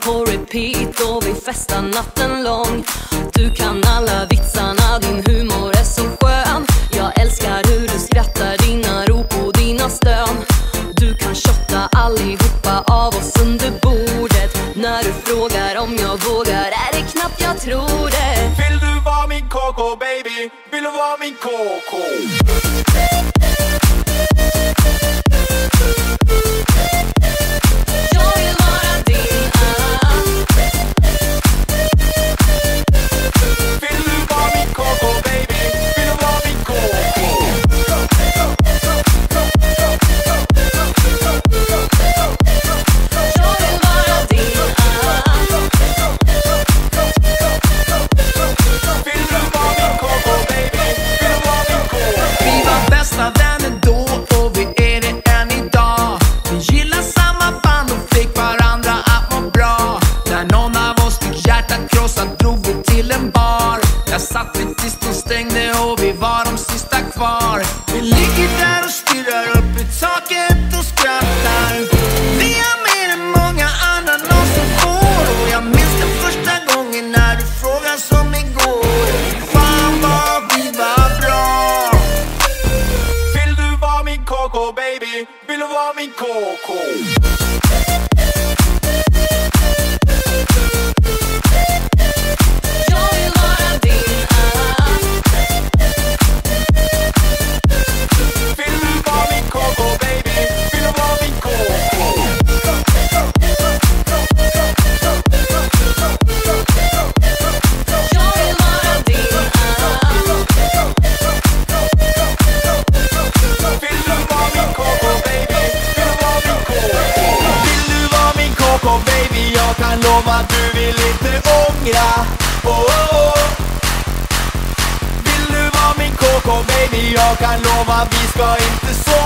på repeat och vi festar natten lång. Du kan alla vitsarna, din humor är så skön. Jag älskar hur du skrattar, dina rop och dina stön. Du kan shotta allihopa av oss under bordet. När du frågar om jag vågar är det knappt jag tror det. Vill du vara min KK baby? Vill du vara min KK? Satt de stängde och vi var de sista kvar. Vi ligger där och stirrar upp i taket och skrattar. Vi har mer än många andra någonsin får. Och jag minns den första gången när du frågade som igår. Fan vad vi var bra. Vill du vara min KK baby? Vill du vara min KK? Du vill inte ångra oh, oh, oh. Vill du vara min KK baby? Jag kan lova vi ska inte sova